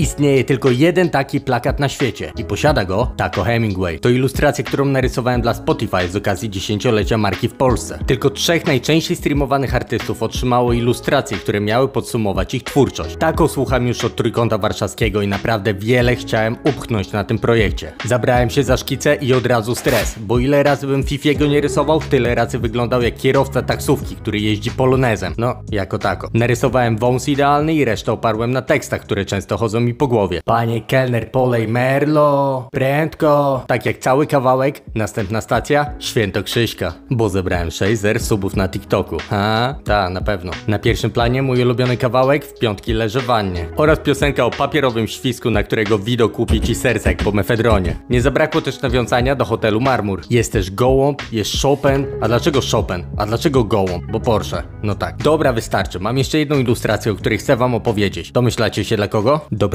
Istnieje tylko jeden taki plakat na świecie i posiada go Taco Hemingway. To ilustracja, którą narysowałem dla Spotify z okazji dziesięciolecia marki w Polsce. Tylko trzech najczęściej streamowanych artystów otrzymało ilustracje, które miały podsumować ich twórczość. Taco słucham już od Trójkąta Warszawskiego i naprawdę wiele chciałem upchnąć na tym projekcie. Zabrałem się za szkicę i od razu stres, bo ile razy bym Fifiego nie rysował, tyle razy wyglądał jak kierowca taksówki, który jeździ polonezem. No, jako tako. Narysowałem wąs idealny i resztę oparłem na tekstach, które często chodzą mi po głowie. Panie kelner, polej merlo, prędko. Tak jak cały kawałek, następna stacja, Święto Krzyśka. Bo zebrałem 6 zer subów na TikToku. Ha? Ta, na pewno. Na pierwszym planie mój ulubiony kawałek w piątki leży w wannie. Oraz piosenka o papierowym świsku, na którego widok łupie ci serce jak po mefedronie. Nie zabrakło też nawiązania do hotelu Marmur. Jest też Gołąb, jest Chopin. A dlaczego Chopin? A dlaczego Gołąb? Bo Porsche. No tak. Dobra, wystarczy. Mam jeszcze jedną ilustrację, o której chcę wam opowiedzieć. Domyślacie się dla kogo? Dobrego